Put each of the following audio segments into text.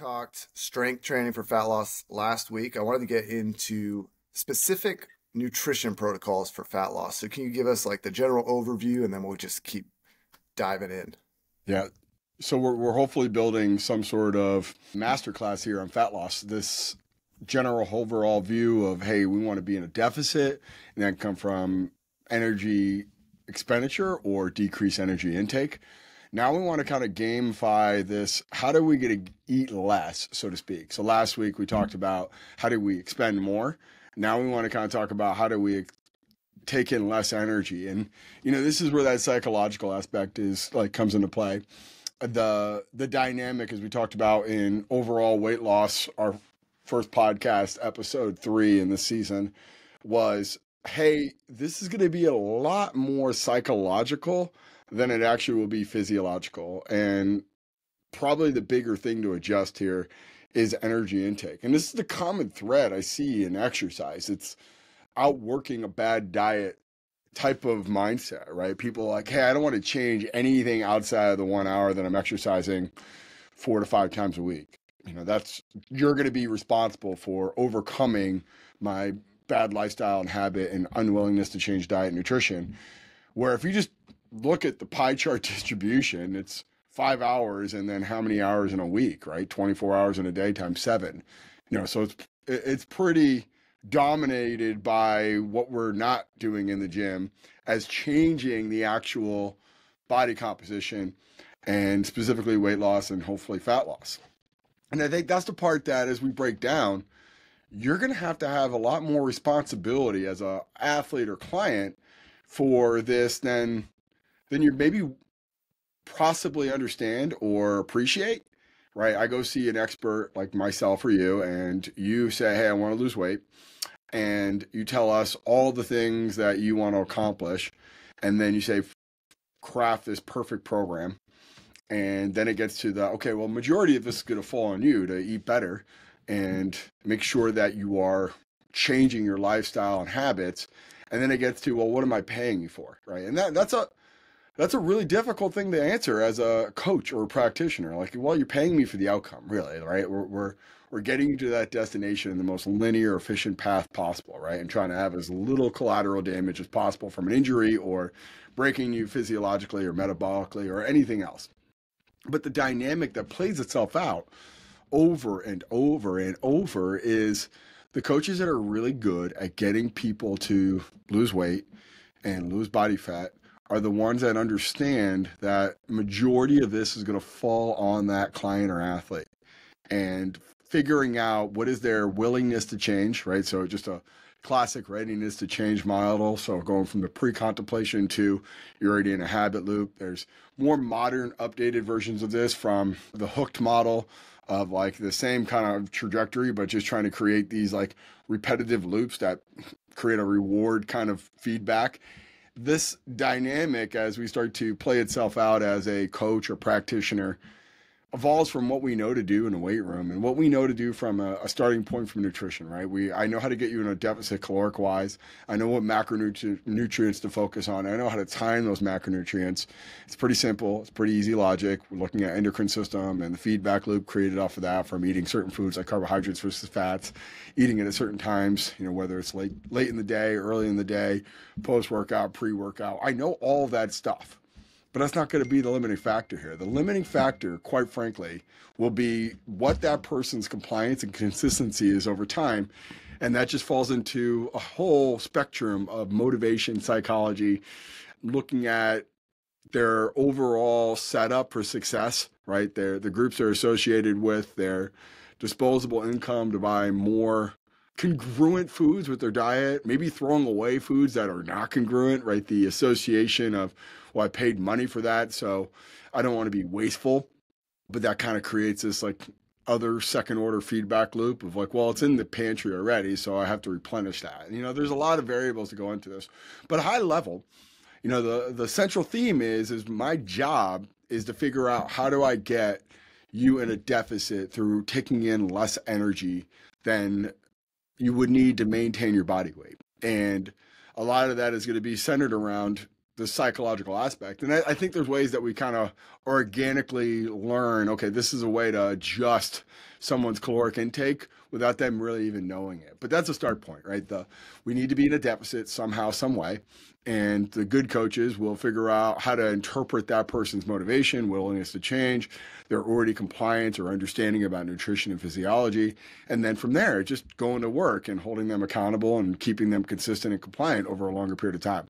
talked strength training for fat loss last week. I wanted to get into specific nutrition protocols for fat loss. So can you give us like the general overview and then we'll just keep diving in? Yeah. So we're, we're hopefully building some sort of masterclass here on fat loss. This general overall view of, hey, we want to be in a deficit and then come from energy expenditure or decrease energy intake. Now we want to kind of gamify this. How do we get to eat less, so to speak? So last week we talked mm-hmm. about how do we expend more. Now we want to kind of talk about how do we take in less energy. And you know, this is where that psychological aspect is like comes into play. The the dynamic as we talked about in overall weight loss, our first podcast, episode three in the season, was hey, this is going to be a lot more psychological than it actually will be physiological. And probably the bigger thing to adjust here is energy intake. And this is the common thread I see in exercise. It's outworking a bad diet type of mindset, right? People like, hey, I don't want to change anything outside of the one hour that I'm exercising four to five times a week. You know, that's you're going to be responsible for overcoming my bad lifestyle and habit and unwillingness to change diet and nutrition. Where if you just look at the pie chart distribution, it's five hours and then how many hours in a week, right? 24 hours in a day times seven. You know, so it's it's pretty dominated by what we're not doing in the gym as changing the actual body composition and specifically weight loss and hopefully fat loss. And I think that's the part that as we break down, you're going to have to have a lot more responsibility as a athlete or client for this than than you maybe possibly understand or appreciate, right? I go see an expert like myself or you, and you say, Hey, I want to lose weight. And you tell us all the things that you want to accomplish. And then you say, craft this perfect program. And then it gets to the, okay, well, majority of this is going to fall on you to eat better and make sure that you are changing your lifestyle and habits. And then it gets to, well, what am I paying you for? Right. And that, that's a, that's a really difficult thing to answer as a coach or a practitioner. Like, well, you're paying me for the outcome, really, right? We're we're we're getting you to that destination in the most linear, efficient path possible, right? And trying to have as little collateral damage as possible from an injury or breaking you physiologically or metabolically or anything else. But the dynamic that plays itself out over and over and over is the coaches that are really good at getting people to lose weight and lose body fat are the ones that understand that majority of this is going to fall on that client or athlete. And figuring out what is their willingness to change right? So just a classic readiness to change model. So going from the pre-contemplation to you're already in a habit loop. There's more modern updated versions of this from the hooked model of like the same kind of trajectory but just trying to create these like repetitive loops that create a reward kind of feedback this dynamic as we start to play itself out as a coach or practitioner evolves from what we know to do in a weight room and what we know to do from a, a, starting point from nutrition, right? We I know how to get you in a deficit caloric wise. I know what macronutrients to focus on. I know how to time those macronutrients. It's pretty simple. It's pretty easy logic. We're looking at endocrine system and the feedback loop created off of that from eating certain foods like carbohydrates versus fats, eating it at certain times, you know, whether it's late late in the day, early in the day, post workout, pre workout. I know all that stuff but that's not going to be the limiting factor here. The limiting factor, quite frankly, will be what that person's compliance and consistency is over time. And that just falls into a whole spectrum of motivation, psychology, looking at their overall setup for success, right? Their the groups they're associated with, their disposable income to buy more congruent foods with their diet, maybe throwing away foods that are not congruent, right? The association of well, I paid money for that, so I don't want to be wasteful. But that kind of creates this like other second order feedback loop of like, well, it's in the pantry already, so I have to replenish that. You know, there's a lot of variables to go into this. But high level, you know, the the central theme is is my job is to figure out how do I get you in a deficit through taking in less energy than you would need to maintain your body weight. And a lot of that is going to be centered around the psychological aspect. And I, I think there's ways that we kind of organically learn, okay, this is a way to adjust someone's caloric intake without them really even knowing it. But that's a start point, right? The we need to be in a deficit somehow, some way. And the good coaches will figure out how to interpret that person's motivation, willingness to change, their already compliance or understanding about nutrition and physiology. And then from there, just going to work and holding them accountable and keeping them consistent and compliant over a longer period of time.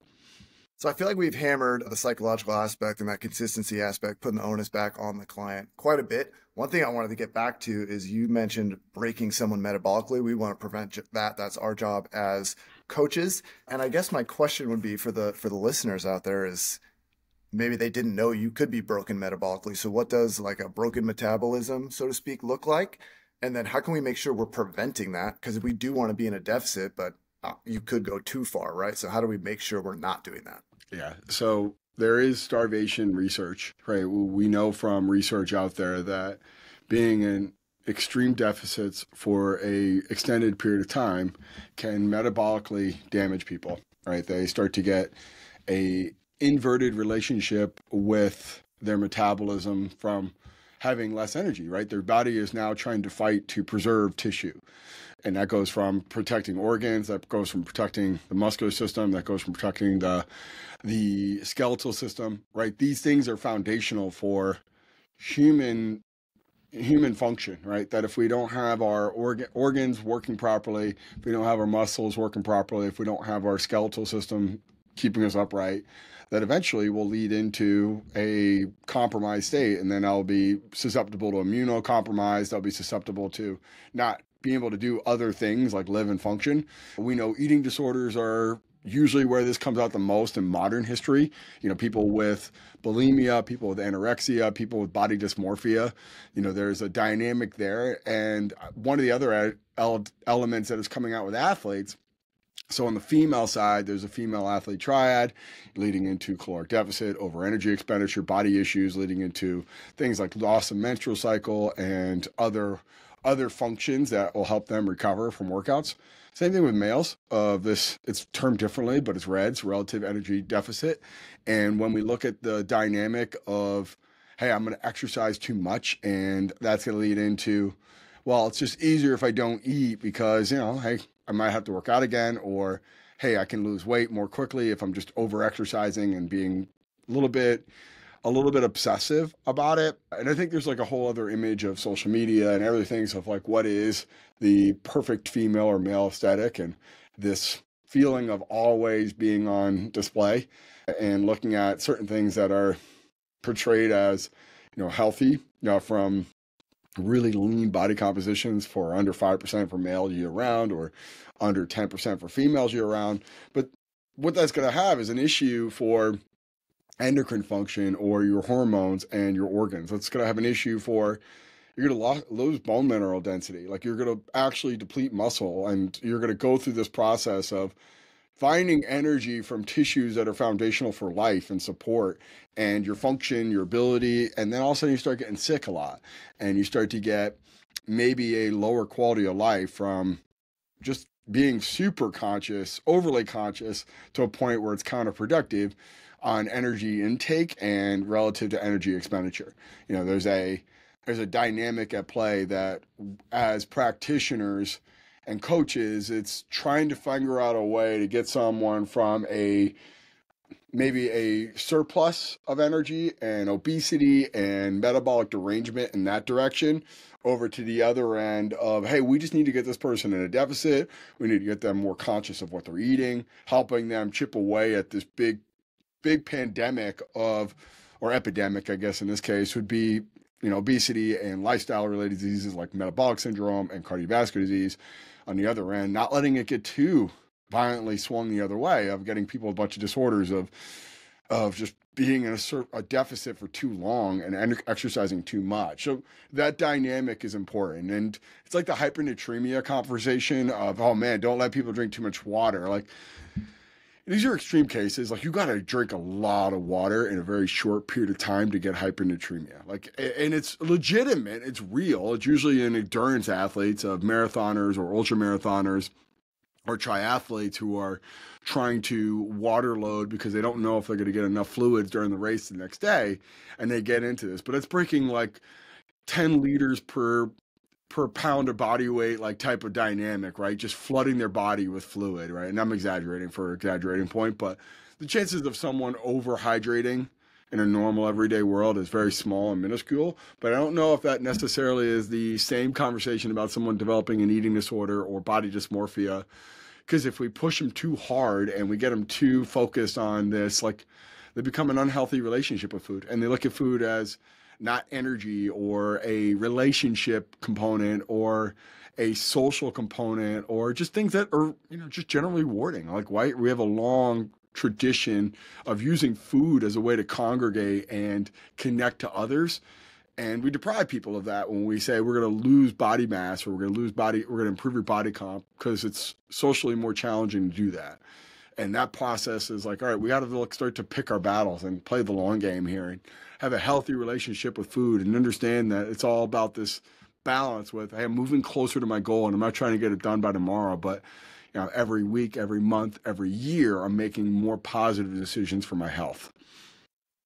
So I feel like we've hammered the psychological aspect and that consistency aspect, putting the onus back on the client quite a bit. One thing I wanted to get back to is you mentioned breaking someone metabolically. We want to prevent that. That's our job as coaches. And I guess my question would be for the for the listeners out there is maybe they didn't know you could be broken metabolically. So what does like a broken metabolism, so to speak, look like? And then how can we make sure we're preventing that? Because we do want to be in a deficit, but uh, you could go too far, right? So how do we make sure we're not doing that? Yeah. So there is starvation research, right? We know from research out there that being in extreme deficits for a extended period of time can metabolically damage people, right? They start to get a inverted relationship with their metabolism from having less energy, right? Their body is now trying to fight to preserve tissue. And that goes from protecting organs, that goes from protecting the muscular system, that goes from protecting the the skeletal system, right? These things are foundational for human human function, right? That if we don't have our organ, organs working properly, if we don't have our muscles working properly, if we don't have our skeletal system keeping us upright, that eventually will lead into a compromised state. And then I'll be susceptible to immunocompromised. I'll be susceptible to not being able to do other things like live and function. We know eating disorders are usually where this comes out the most in modern history. You know, people with bulimia, people with anorexia, people with body dysmorphia. You know, there's a dynamic there. And one of the other elements that is coming out with athletes. So on the female side, there's a female athlete triad leading into caloric deficit, over energy expenditure, body issues, leading into things like loss of menstrual cycle and other other functions that will help them recover from workouts. Same thing with males. Of uh, this, it's termed differently, but it's REDS, relative energy deficit. And when we look at the dynamic of, hey, I'm going to exercise too much, and that's going to lead into, well, it's just easier if I don't eat because you know, hey, I might have to work out again, or hey, I can lose weight more quickly if I'm just over exercising and being a little bit a little bit obsessive about it. And I think there's like a whole other image of social media and everything of like what is the perfect female or male aesthetic and this feeling of always being on display and looking at certain things that are portrayed as, you know, healthy, you know, from really lean body compositions for under 5% for male year round or under 10% for females year round. But what that's going to have is an issue for endocrine function or your hormones and your organs. It's going to have an issue for you're going to lose bone mineral density. Like you're going to actually deplete muscle and you're going to go through this process of finding energy from tissues that are foundational for life and support and your function, your ability. And then all of a sudden you start getting sick a lot and you start to get maybe a lower quality of life from just being super conscious, overly conscious to a point where it's counterproductive on energy intake and relative to energy expenditure. You know, there's a there's a dynamic at play that as practitioners and coaches, it's trying to figure out a way to get someone from a maybe a surplus of energy and obesity and metabolic derangement in that direction over to the other end of hey we just need to get this person in a deficit we need to get them more conscious of what they're eating helping them chip away at this big big pandemic of, or epidemic, I guess in this case, would be you know obesity and lifestyle related diseases like metabolic syndrome and cardiovascular disease. On the other end, not letting it get too violently swung the other way of getting people a bunch of disorders of of just being in a, a deficit for too long and exercising too much. So that dynamic is important. And it's like the hypernatremia conversation of, oh man, don't let people drink too much water. Like these are extreme cases. Like you got to drink a lot of water in a very short period of time to get hypernatremia. Like, and it's legitimate. It's real. It's usually in endurance athletes, of marathoners or ultra marathoners. or triathletes who are trying to water load because they don't know if they're going to get enough fluids during the race the next day and they get into this but it's breaking like 10 liters per per pound of body weight like type of dynamic right just flooding their body with fluid right and i'm exaggerating for exaggerating point but the chances of someone overhydrating in a normal everyday world is very small and minuscule. But I don't know if that necessarily is the same conversation about someone developing an eating disorder or body dysmorphia. Because if we push them too hard and we get them too focused on this, like they become an unhealthy relationship with food and they look at food as not energy or a relationship component or a social component or just things that are you know just generally rewarding like why we have a long tradition of using food as a way to congregate and connect to others. And we deprive people of that when we say we're going to lose body mass or we're going to lose body, we're going to improve your body comp because it's socially more challenging to do that. And that process is like, all right, we got to start to pick our battles and play the long game here and have a healthy relationship with food and understand that it's all about this balance with, hey, I'm moving closer to my goal and I'm not trying to get it done by tomorrow, but you know, every week, every month, every year, I'm making more positive decisions for my health.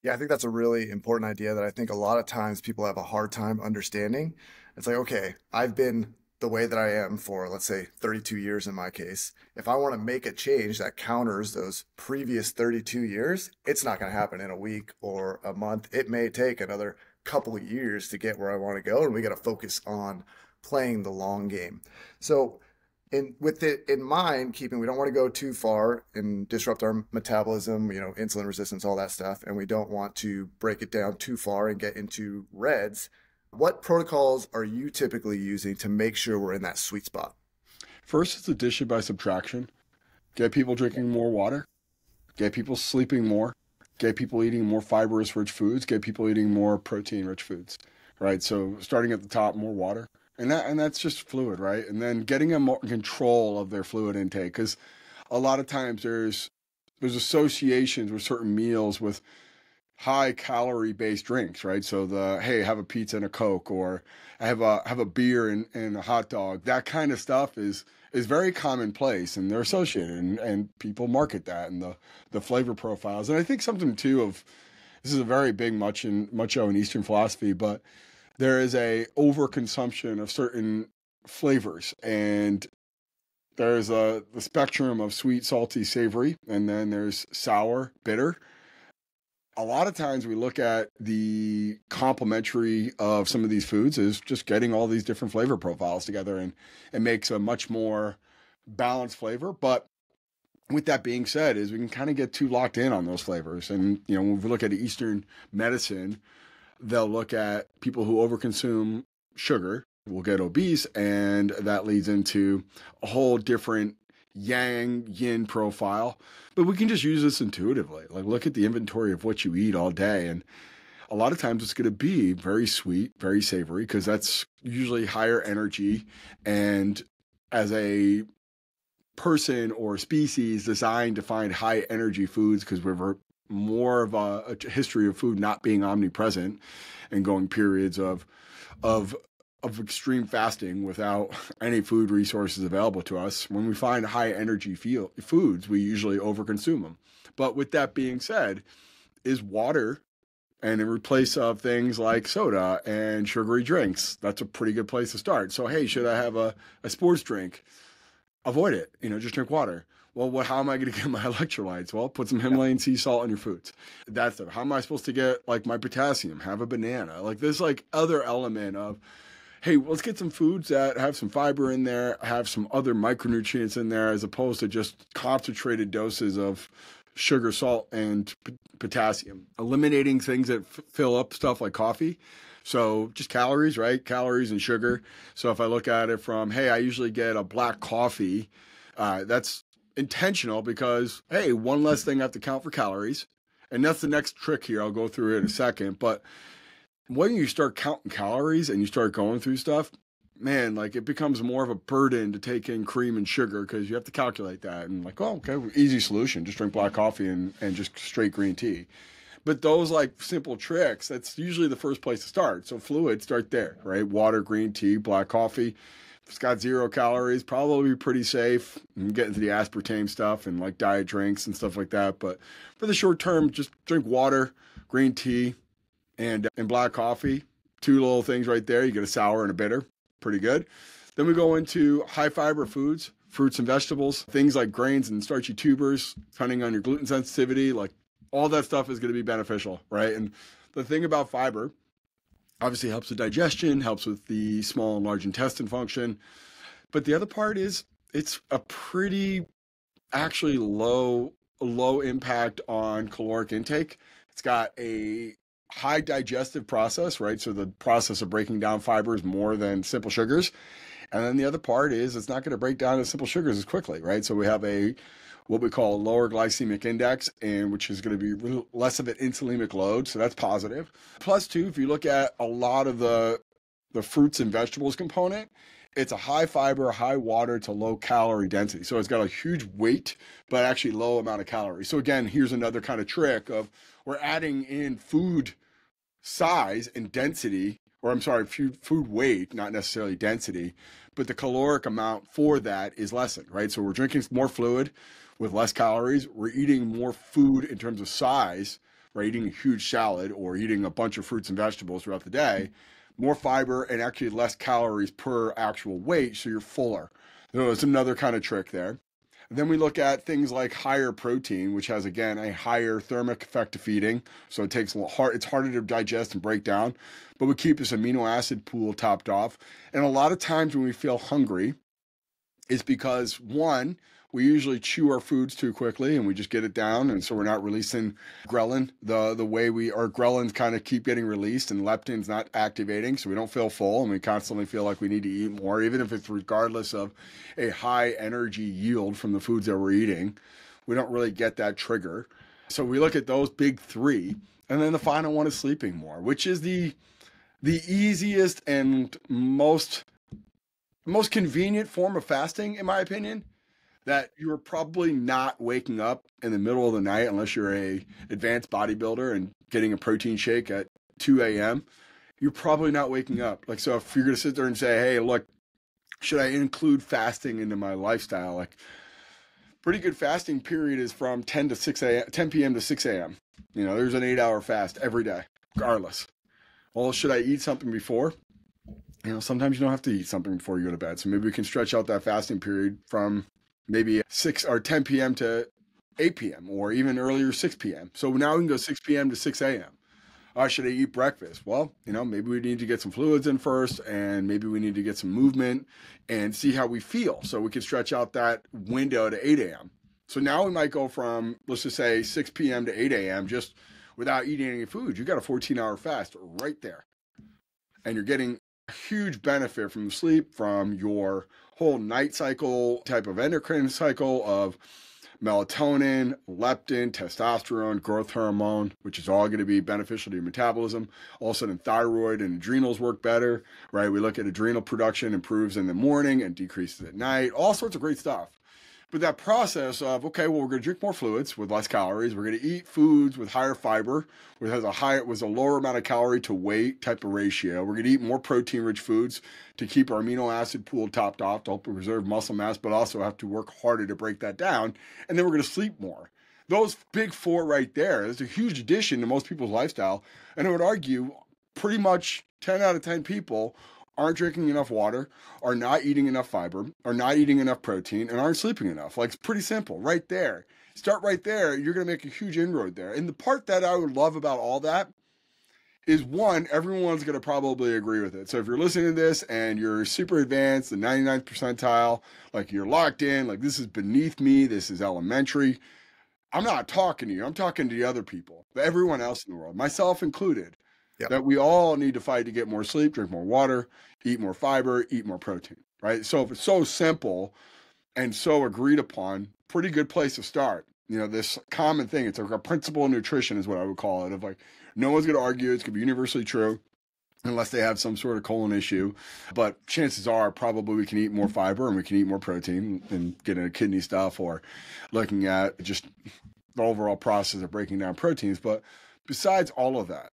Yeah, I think that's a really important idea that I think a lot of times people have a hard time understanding. It's like, okay, I've been the way that I am for, let's say, 32 years in my case. If I want to make a change that counters those previous 32 years, it's not going to happen in a week or a month. It may take another couple of years to get where I want to go. And we got to focus on playing the long game. So, in with it in mind, keeping we don't want to go too far and disrupt our metabolism, you know, insulin resistance, all that stuff, and we don't want to break it down too far and get into reds. What protocols are you typically using to make sure we're in that sweet spot? First, it's addition by subtraction. Get people drinking more water. Get people sleeping more. Get people eating more fibrous rich foods. Get people eating more protein rich foods. Right. So starting at the top, more water and that and that's just fluid, right? And then getting them more control of their fluid intake because a lot of times there's there's associations with certain meals with high calorie based drinks, right? So the hey, have a pizza and a coke, or have a have a beer and, and a hot dog. That kind of stuff is is very commonplace, and they're associated, and, and people market that and the the flavor profiles. And I think something too of this is a very big much in macho and Eastern philosophy, but there is a overconsumption of certain flavors and there's a the spectrum of sweet salty savory and then there's sour bitter a lot of times we look at the complementary of some of these foods is just getting all these different flavor profiles together and it makes a much more balanced flavor. But with that being said is we can kind of get too locked in on those flavors. And you know when we look at eastern medicine they'll look at people who overconsume sugar will get obese and that leads into a whole different yang yin profile but we can just use this intuitively. Like look at the inventory of what you eat all day and a lot of times it's going to be very sweet very savory because that's usually higher energy and as a person or species designed to find high energy foods because we're more of a, a, history of food not being omnipresent and going periods of of of extreme fasting without any food resources available to us. When we find high energy feel, foods, we usually overconsume them. But with that being said, is water and in replace of things like soda and sugary drinks, that's a pretty good place to start. So hey, should I have a, a sports drink? Avoid it. You know, just drink water well, what, how am I going to get my electrolytes? Well, put some Himalayan sea salt in your foods. That's it. How am I supposed to get like my potassium? Have a banana. Like there's like other element of, hey, let's get some foods that have some fiber in there, have some other micronutrients in there, as opposed to just concentrated doses of sugar, salt, and p- potassium. Eliminating things that f- fill up stuff like coffee. So just calories, right? Calories and sugar. So if I look at it from, hey, I usually get a black coffee. Uh, that's intentional because hey, one less thing I have to count for calories, and that's the next trick here. I'll go through it in a second, but when you start counting calories and you start going through stuff, man, like it becomes more of a burden to take in cream and sugar because you have to calculate that. And like, oh, okay, easy solution. Just drink black coffee and, and just straight green tea. But those like simple tricks, that's usually the first place to start. So fluid, start there, right? Water, green tea, black coffee it's got zero calories, probably pretty safe. And get into the aspartame stuff and like diet drinks and stuff like that. But for the short term, just drink water, green tea, and uh, and black coffee. Two little things right there. You get a sour and a bitter. Pretty good. Then we go into high fiber foods, fruits and vegetables, things like grains and starchy tubers, depending on your gluten sensitivity, like all that stuff is going to be beneficial, right? And the thing about fiber obviously helps with digestion, helps with the small and large intestine function. But the other part is it's a pretty actually low low impact on caloric intake. It's got a high digestive process, right? So the process of breaking down fibers more than simple sugars. And then the other part is it's not going to break down the simple sugars as quickly, right? So we have a what we call lower glycemic index, and which is going to be less of an insulinic load. So that's positive. Plus, two, if you look at a lot of the the fruits and vegetables component, it's a high fiber, high water to low calorie density. So it's got a huge weight, but actually low amount of calories. So again, here's another kind of trick of we're adding in food size and density, or I'm sorry, food, food weight, not necessarily density, but the caloric amount for that is lessened, right? So we're drinking more fluid with less calories. We're eating more food in terms of size, right? Eating a huge salad or eating a bunch of fruits and vegetables throughout the day, more fiber and actually less calories per actual weight, so you're fuller. So it's another kind of trick there. Then we look at things like higher protein, which has again a higher thermic effect to feeding, so it takes a little hard, it's harder to digest and break down. But we keep this amino acid pool topped off. And a lot of times when we feel hungry, it's because one, we usually chew our foods too quickly and we just get it down and so we're not releasing ghrelin. The the way we our ghrelins kind of keep getting released and leptin's not activating so we don't feel full and we constantly feel like we need to eat more even if it's regardless of a high energy yield from the foods that we're eating. We don't really get that trigger. So we look at those big 3 and then the final one is sleeping more which is the the easiest and most most convenient form of fasting in my opinion that you're probably not waking up in the middle of the night unless you're a advanced bodybuilder and getting a protein shake at 2 a.m. You're probably not waking up. Like, so if you're to sit there and say, hey, look, should I include fasting into my lifestyle? Like, pretty good fasting period is from 10 to 6 a.m., 10 p.m. to 6 a.m. You know, there's an eight hour fast every day, regardless. Well, should I eat something before? You know, sometimes you don't have to eat something before you go to bed. So maybe we can stretch out that fasting period from maybe 6 or 10 p.m. to 8 p.m. or even earlier 6 p.m. So now we can go 6 p.m. to 6 a.m. Uh, should I eat breakfast? Well, you know, maybe we need to get some fluids in first and maybe we need to get some movement and see how we feel. So we can stretch out that window to 8 a.m. So now we might go from, let's just say 6 p.m. to 8 a.m. just without eating any food. You got a 14 hour fast right there. And you're getting a huge benefit from sleep, from your whole night cycle type of endocrine cycle of melatonin, leptin, testosterone, growth hormone, which is all going to be beneficial to your metabolism. All of a sudden, thyroid and adrenals work better, right? We look at adrenal production improves in the morning and decreases at night, all sorts of great stuff. But that process of okay, well, we're going to drink more fluids with less calories. We're going to eat foods with higher fiber, which has a higher was a lower amount of calorie to weight type of ratio. We're going to eat more protein-rich foods to keep our amino acid pool topped off to help preserve muscle mass, but also have to work harder to break that down. And then we're going to sleep more. Those big four right there is a huge addition to most people's lifestyle. And I would argue pretty much 10 out of 10 people aren't drinking enough water, are not eating enough fiber, are not eating enough protein, and aren't sleeping enough. Like it's pretty simple right there. Start right there. You're going to make a huge inroad there. And the part that I would love about all that is one, everyone's going to probably agree with it. So if you're listening to this and you're super advanced, the 99th percentile, like you're locked in, like this is beneath me, this is elementary. I'm not talking to you. I'm talking to the other people, everyone else in the world, myself included. Yep. That we all need to fight to get more sleep, drink more water, eat more fiber, eat more protein, right? So if it's so simple and so agreed upon, pretty good place to start. You know, this common thing, it's like a principle of nutrition is what I would call it. Of like, no one's going to argue it's going to be universally true unless they have some sort of colon issue. But chances are probably we can eat more fiber and we can eat more protein and get into kidney stuff or looking at just the overall process of breaking down proteins. But besides all of that,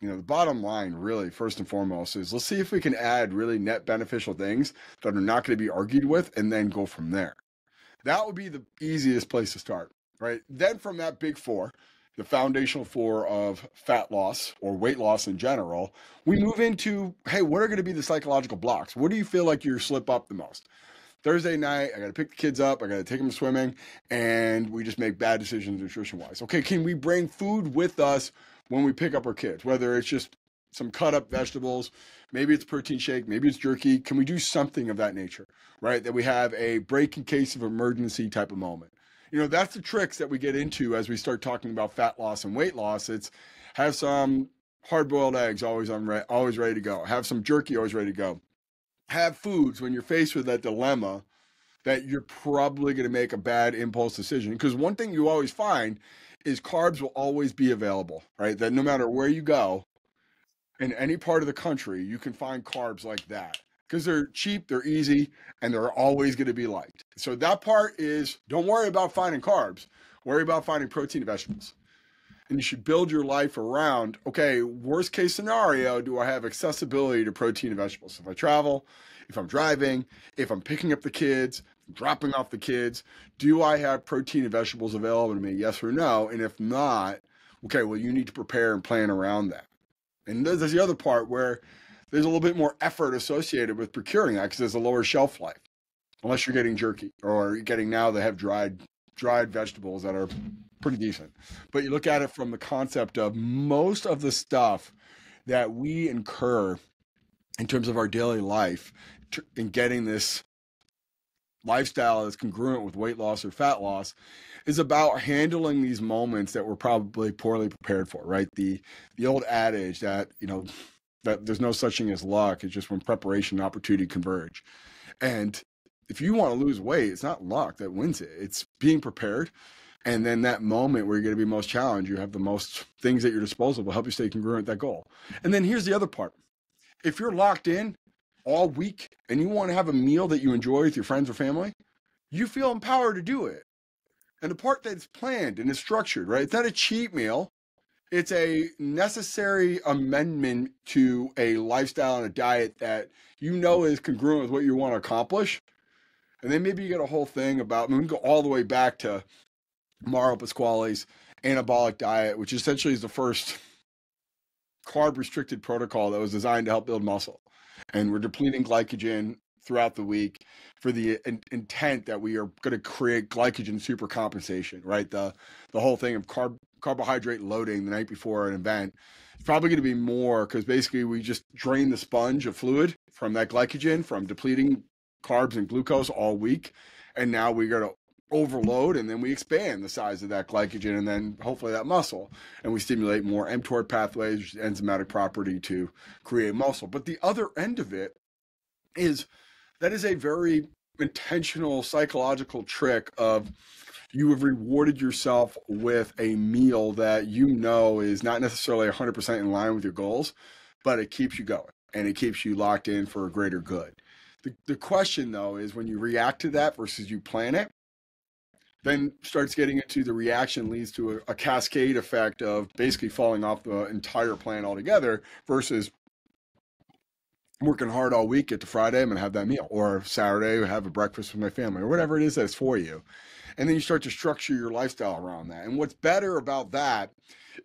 you know, the bottom line, really, first and foremost, is let's see if we can add really net beneficial things that are not going to be argued with and then go from there. That would be the easiest place to start, right? Then from that big four, the foundational four of fat loss or weight loss in general, we move into hey, what are going to be the psychological blocks? What do you feel like you slip up the most? Thursday night, I got to pick the kids up, I got to take them swimming, and we just make bad decisions nutrition wise. Okay, can we bring food with us when we pick up our kids? Whether it's just some cut up vegetables, maybe it's protein shake, maybe it's jerky. Can we do something of that nature, right? That we have a break in case of emergency type of moment. You know, that's the tricks that we get into as we start talking about fat loss and weight loss. It's have some hard boiled eggs always on re- always ready to go. Have some jerky always ready to go have foods when you're faced with that dilemma that you're probably going to make a bad impulse decision. Because one thing you always find is carbs will always be available, right? That no matter where you go in any part of the country, you can find carbs like that because they're cheap, they're easy, and they're always going to be liked. So that part is don't worry about finding carbs, worry about finding protein and vegetables and you should build your life around okay worst case scenario do i have accessibility to protein and vegetables if i travel if i'm driving if i'm picking up the kids dropping off the kids. Do i have protein and vegetables available to me? Yes or no? And if not okay well you need to prepare and plan around that. And there's the other part where there's a little bit more effort associated with procuring that because there's a lower shelf life unless you're getting jerky or you're getting now they have dried dried vegetables that are pretty decent. But you look at it from the concept of most of the stuff that we incur in terms of our daily life in getting this lifestyle that's congruent with weight loss or fat loss is about handling these moments that we're probably poorly prepared for right? The the old adage that you know that there's no such thing as luck. It's just when preparation and opportunity converge. And if you want to lose weight it's not luck that wins it. It's being prepared. And then that moment where you're going to be most challenged, you have the most things at your disposal will help you stay congruent with that goal. And then here's the other part. If you're locked in all week and you want to have a meal that you enjoy with your friends or family, you feel empowered to do it. And the part that's planned and is structured, right? It's not a cheat meal. It's a necessary amendment to a lifestyle and a diet that you know is congruent with what you want to accomplish. And then maybe you get a whole thing about, I mean, we can go all the way back to Mario Pasquale's anabolic diet, which essentially is the first carb restricted protocol that was designed to help build muscle. And we're depleting glycogen throughout the week for the in- intent that we are going to create glycogen supercompensation, right? The the whole thing of carb carbohydrate loading the night before an event. It's probably going to be more because basically we just drain the sponge of fluid from that glycogen from depleting carbs and glucose all week. And now we got to overload and then we expand the size of that glycogen and then hopefully that muscle. And we stimulate more mTOR pathways enzymatic property to create muscle. But the other end of it is that is a very intentional psychological trick of you have rewarded yourself with a meal that you know is not necessarily 100% in line with your goals but it keeps you going and it keeps you locked in for a greater good. The, the question though is when you react to that versus you plan it then starts getting into the reaction leads to a, a, cascade effect of basically falling off the entire plan altogether versus working hard all week get to friday i'm to have that meal or saturday have a breakfast with my family or whatever it is that's for you. And then you start to structure your lifestyle around that. And what's better about that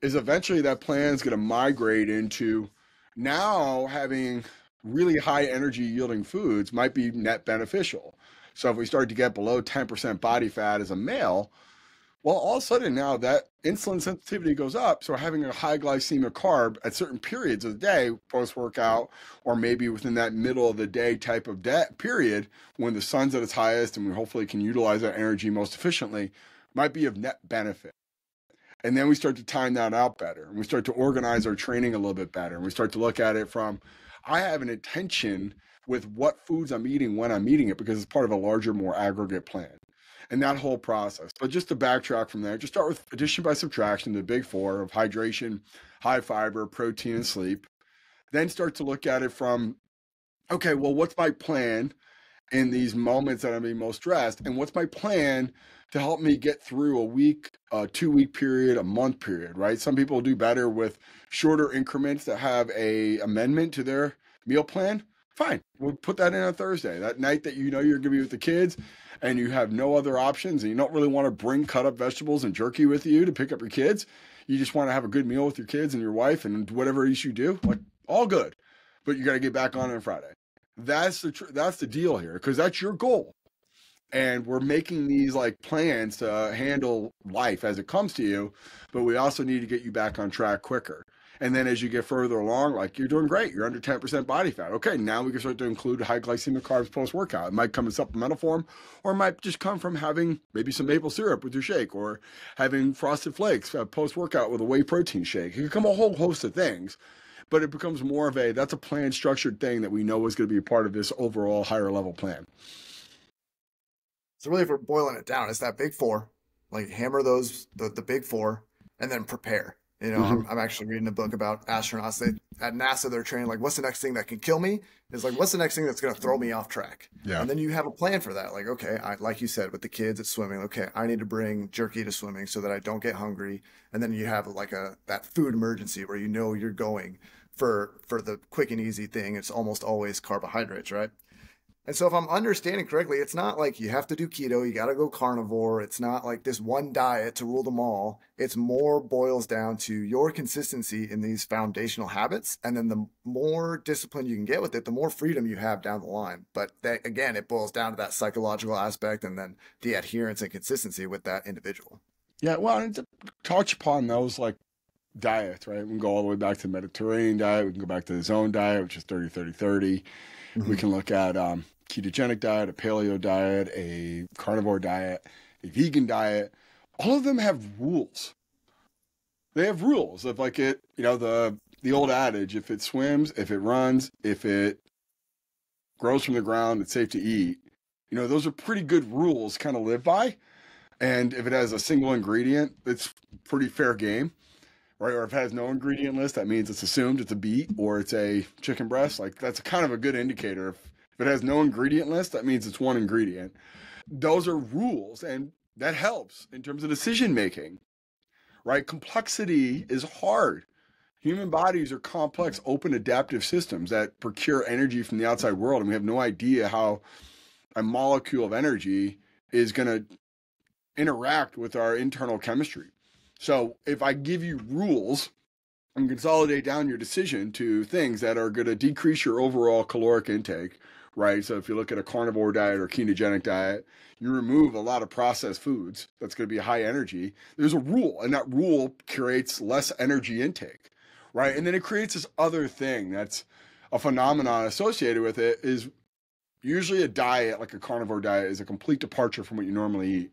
is eventually that plan is to migrate into now having really high energy yielding foods might be net beneficial so if we start to get below 10% body fat as a male, well, all of a sudden now that insulin sensitivity goes up. So having a high glycemic carb at certain periods of the day, post workout, or maybe within that middle of the day type of de- period when the sun's at its highest and we hopefully can utilize that energy most efficiently, might be of net benefit. And then we start to time that out better. And we start to organize our training a little bit better. And we start to look at it from I have an intention with what foods I'm eating when I'm eating it because it's part of a larger, more aggregate plan. And that whole process. But just to backtrack from there, just start with addition by subtraction, the big four of hydration, high fiber, protein, and sleep. Then start to look at it from, okay, well, what's my plan? in these moments that I'm being most stressed? And what's my plan to help me get through a week, a two week period, a month period, right? Some people do better with shorter increments that have a amendment to their meal plan. Fine. We'll put that in on Thursday. That night that you know you're gonna be with the kids and you have no other options and you don't really want to bring cut up vegetables and jerky with you to pick up your kids. You just want to have a good meal with your kids and your wife and whatever else you do, like all good. But you got to get back on on Friday. That's the tr- that's the deal here because that's your goal and we're making these like plans to handle life as it comes to you but we also need to get you back on track quicker and then as you get further along like you're doing great. You're under 10% body fat. Okay now we can start to include high glycemic carbs post workout it might come in supplemental form or it might just come from having maybe some maple syrup with your shake or having frosted flakes uh, post workout with a whey protein shake. It can come a whole host of things but it becomes more of a that's a planned structured thing that we know is going to be a part of this overall higher level plan. So really, if we're boiling it down, it's that big four. Like hammer those the, the big four, and then prepare. You know, mm-hmm. I'm, I'm, actually reading a book about astronauts. They at NASA they're training like, what's the next thing that can kill me? It's like, what's the next thing that's going to throw me off track? Yeah. And then you have a plan for that. Like, okay, I, like you said with the kids at swimming. Okay, I need to bring jerky to swimming so that I don't get hungry. And then you have like a that food emergency where you know you're going for for the quick and easy thing. It's almost always carbohydrates, right? And so, if I'm understanding correctly, it's not like you have to do keto, you got to go carnivore. It's not like this one diet to rule them all. It's more boils down to your consistency in these foundational habits. And then the more discipline you can get with it, the more freedom you have down the line. But that, again, it boils down to that psychological aspect and then the adherence and consistency with that individual. Yeah. Well, and to touch upon those like diets, right? We can go all the way back to the Mediterranean diet. We can go back to the zone diet, which is 30, 30, 30. Mm-hmm. We can look at, um, ketogenic diet, a paleo diet, a carnivore diet, a vegan diet, all of them have rules. They have rules of like it, you know, the the old adage, if it swims, if it runs, if it grows from the ground, it's safe to eat. You know, those are pretty good rules kind of live by. And if it has a single ingredient, it's pretty fair game. Right? Or if it has no ingredient list, that means it's assumed it's a beet or it's a chicken breast. Like that's kind of a good indicator. If if it has no ingredient list, that means it's one ingredient. Those are rules, and that helps in terms of decision making, right? Complexity is hard. Human bodies are complex, open, adaptive systems that procure energy from the outside world, and we have no idea how a molecule of energy is going to interact with our internal chemistry. So, if I give you rules and consolidate down your decision to things that are going to decrease your overall caloric intake, right? So if you look at a carnivore diet or ketogenic diet, you remove a lot of processed foods. That's going to be high energy. There's a rule, and that rule creates less energy intake, right? And then it creates this other thing that's a phenomenon associated with it is usually a diet like a carnivore diet is a complete departure from what you normally eat.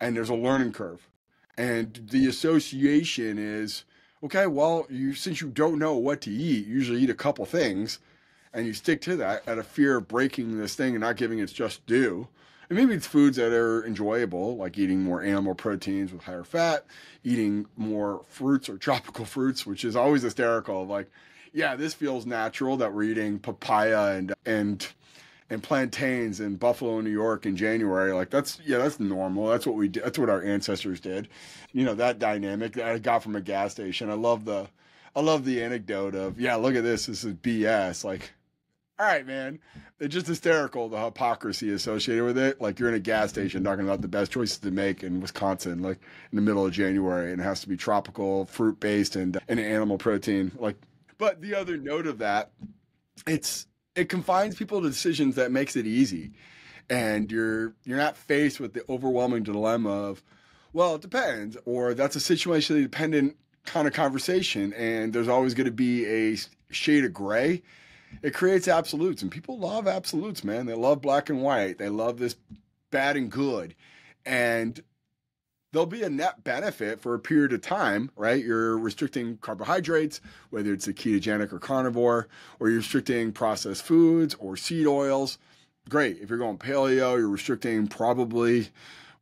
And there's a learning curve. And the association is okay, well, you since you don't know what to eat, you usually eat a couple things and you stick to that out of fear of breaking this thing and not giving its just due. And maybe it's foods that are enjoyable, like eating more animal proteins with higher fat, eating more fruits or tropical fruits, which is always hysterical. Like, yeah, this feels natural that we're eating papaya and and and plantains in Buffalo, New York in January. Like that's yeah, that's normal. That's what we did. That's what our ancestors did. You know that dynamic that I got from a gas station. I love the I love the anecdote of yeah, look at this. This is BS. Like all right, man. It's just hysterical the hypocrisy associated with it. Like you're in a gas station talking about the best choices to make in Wisconsin, like in the middle of January, and it has to be tropical, fruit based, and and animal protein. Like, but the other note of that, it's it confines people to decisions that makes it easy, and you're you're not faced with the overwhelming dilemma of, well, it depends, or that's a situationally dependent kind of conversation, and there's always going to be a shade of gray it creates absolutes, and people love absolutes, man. They love black and white. They love this bad and good, and there'll be a net benefit for a period of time, right? You're restricting carbohydrates, whether it's a ketogenic or carnivore, or you're restricting processed foods or seed oils. Great. If you're going paleo, you're restricting probably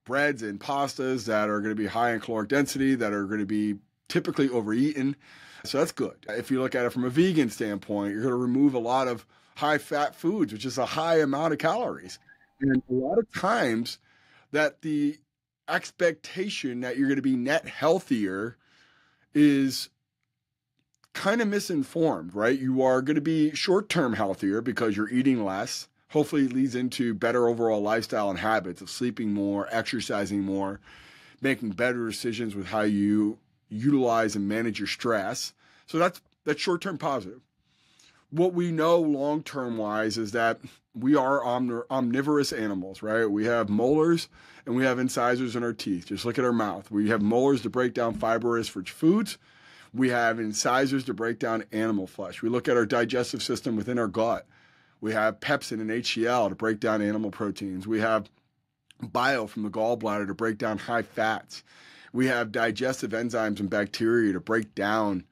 breads and pastas that are going to be high in caloric density, that are going to be typically overeaten. So that's good. If you look at it from a vegan standpoint, you're going to remove a lot of high fat foods, which is a high amount of calories. And a lot of times that the expectation that you're going to be net healthier is kind of misinformed, right? You are going to be short term healthier because you're eating less. Hopefully, it leads into better overall lifestyle and habits of sleeping more, exercising more, making better decisions with how you utilize and manage your stress. So that's that's short term positive. What we know long term wise is that we are omnivorous animals, right? We have molars and we have incisors in our teeth. Just look at our mouth. We have molars to break down fibrous rich foods. We have incisors to break down animal flesh. We look at our digestive system within our gut. We have pepsin and HCl to break down animal proteins. We have bile from the gallbladder to break down high fats. We have digestive enzymes and bacteria to break down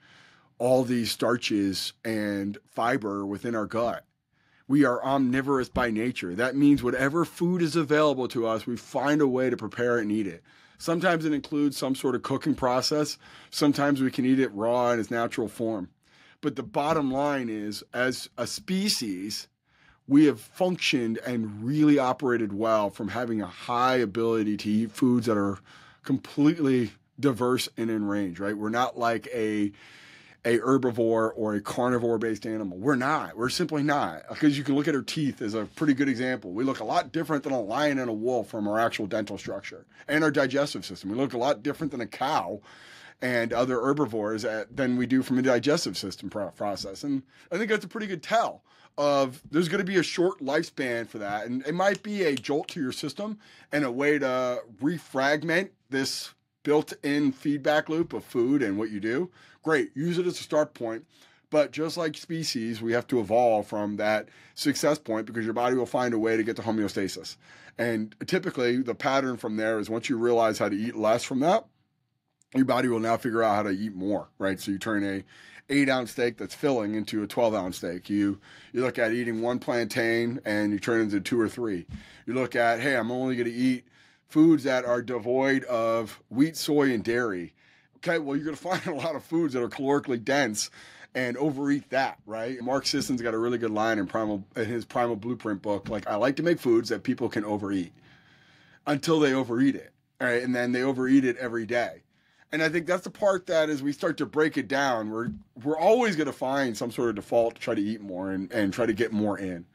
all these starches and fiber within our gut. We are omnivorous by nature. That means whatever food is available to us, we find a way to prepare it and eat it. Sometimes it includes some sort of cooking process. Sometimes we can eat it raw in its natural form. But the bottom line is, as a species, we have functioned and really operated well from having a high ability to eat foods that are completely diverse and in range, right? We're not like a a herbivore or a carnivore based animal. We're not. We're simply not. Because you can look at our teeth as a pretty good example. We look a lot different than a lion and a wolf from our actual dental structure and our digestive system. We look a lot different than a cow and other herbivores at, than we do from a digestive system pro- process. And I think that's a pretty good tell of there's going to be a short lifespan for that. And it might be a jolt to your system and a way to refragment this built in feedback loop of food and what you do. Great, use it as a start point. But just like species, we have to evolve from that success point because your body will find a way to get to homeostasis. And typically, the pattern from there is once you realize how to eat less from that, your body will now figure out how to eat more, right? So you turn a eight ounce steak that's filling into a 12 ounce steak. You, you look at eating one plantain and you turn it into two or three. You look at, hey, I'm only going to eat foods that are devoid of wheat, soy, and dairy. Okay, well, you're going to find a lot of foods that are calorically dense and overeat that, right? Mark Sisson's got a really good line in primal in his primal blueprint book. Like, I like to make foods that people can overeat until they overeat it. All right, and then they overeat it every day. And I think that's the part that as we start to break it down, we're we're always going to find some sort of default to try to eat more and, and try to get more in.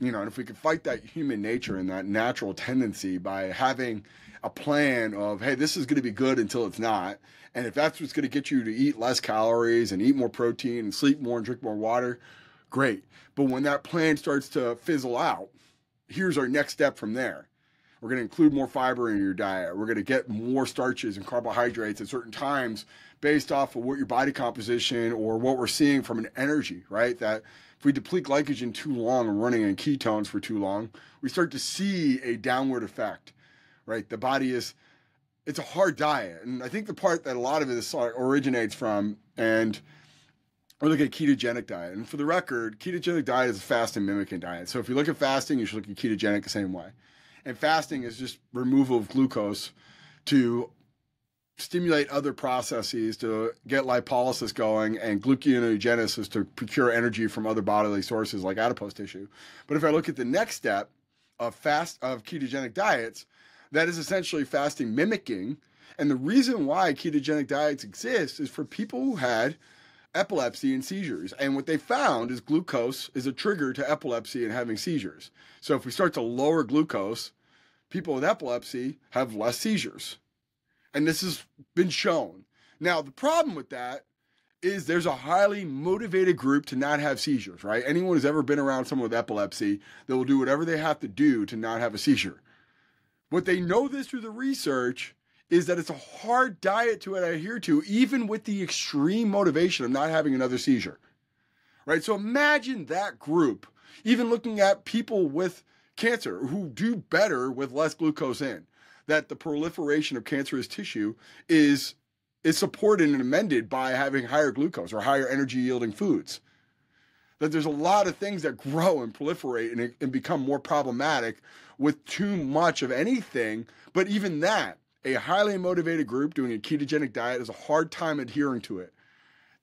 You know, and if we could fight that human nature and that natural tendency by having a plan of, hey, this is going to be good until it's not. And if that's what's going to get you to eat less calories and eat more protein and sleep more and drink more water, great. But when that plan starts to fizzle out, here's our next step from there. We're going to include more fiber in your diet. We're going to get more starches and carbohydrates at certain times based off of what your body composition or what we're seeing from an energy, right? That if we deplete glycogen too long and running in ketones for too long, we start to see a downward effect, right? The body is, it's a hard diet. And I think the part that a lot of this originates from, and we look at ketogenic diet. And for the record, ketogenic diet is a fasting mimicking diet. So if you look at fasting, you should look at ketogenic the same way. And fasting is just removal of glucose to stimulate other processes to get lipolysis going and gluconeogenesis to procure energy from other bodily sources like adipose tissue. But if I look at the next step of fast of ketogenic diets, that is essentially fasting mimicking. And the reason why ketogenic diets exist is for people who had epilepsy and seizures. And what they found is glucose is a trigger to epilepsy and having seizures. So if we start to lower glucose, people with epilepsy have less seizures. And this has been shown. Now, the problem with that is there's a highly motivated group to not have seizures, right? Anyone who's ever been around someone with epilepsy, they will do whatever they have to do to not have a seizure. What they know this through the research is that it's a hard diet to adhere to, even with the extreme motivation of not having another seizure. Right? So imagine that group, even looking at people with cancer who do better with less glucose in, that the proliferation of cancerous tissue is is supported and amended by having higher glucose or higher energy yielding foods. That there's a lot of things that grow and proliferate and, and become more problematic with too much of anything. But even that, a highly motivated group doing a ketogenic diet has a hard time adhering to it.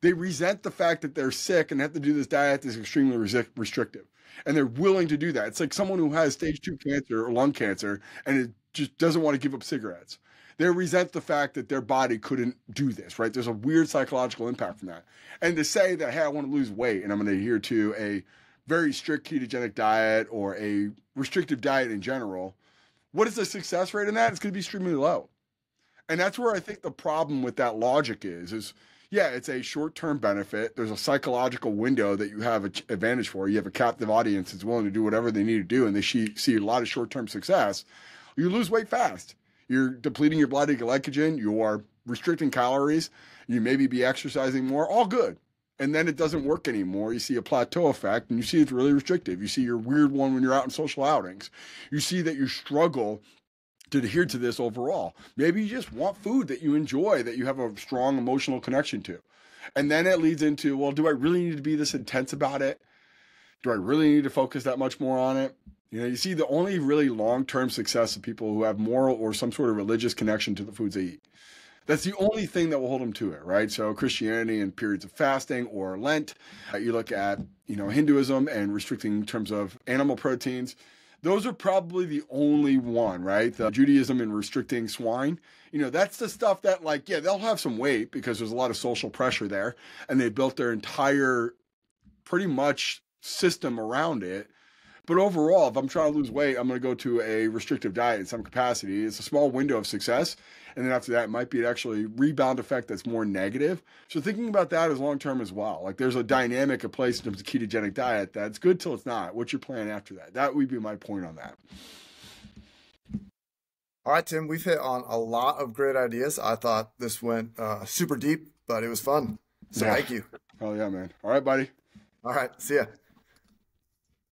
They resent the fact that they're sick and have to do this diet that's extremely restrictive. And they're willing to do that. It's like someone who has stage two cancer or lung cancer and it just doesn't want to give up cigarettes. They resent the fact that their body couldn't do this, right? There's a weird psychological impact from that. And to say that, hey, I want to lose weight and I'm going to adhere to a very strict ketogenic diet or a restrictive diet in general, what is the success rate in that? It's going to be extremely low. And that's where I think the problem with that logic is, is yeah, it's a short-term benefit. There's a psychological window that you have an advantage for. You have a captive audience that's willing to do whatever they need to do, and they see, see a lot of short-term success. You lose weight fast. You're depleting your body glycogen. You are restricting calories. You maybe be exercising more. All good and then it doesn't work anymore. You see a plateau effect and you see it's really restrictive. You see your weird one when you're out in social outings. You see that you struggle to adhere to this overall. Maybe you just want food that you enjoy, that you have a strong emotional connection to. And then it leads into, well, do I really need to be this intense about it? Do I really need to focus that much more on it? You know, you see the only really long term success of people who have moral or some sort of religious connection to the foods they eat. That's the only thing that will hold them to it, right? So Christianity and periods of fasting or Lent, uh, you look at, you know, Hinduism and restricting in terms of animal proteins. Those are probably the only one, right? The Judaism and restricting swine. You know, that's the stuff that like, yeah, they'll have some weight because there's a lot of social pressure there and they built their entire pretty much system around it but overall, if I'm trying to lose weight, I'm going to go to a restrictive diet in some capacity. It's a small window of success. And then after that, it might be actually rebound effect that's more negative. So thinking about that as long term as well. Like there's a dynamic of place in terms of ketogenic diet that's good till it's not. What's your plan after that? That would be my point on that. All right, Tim, we've hit on a lot of great ideas. I thought this went uh, super deep, but it was fun. So yeah. thank you. Oh, yeah, man. All right, buddy. All right. See ya.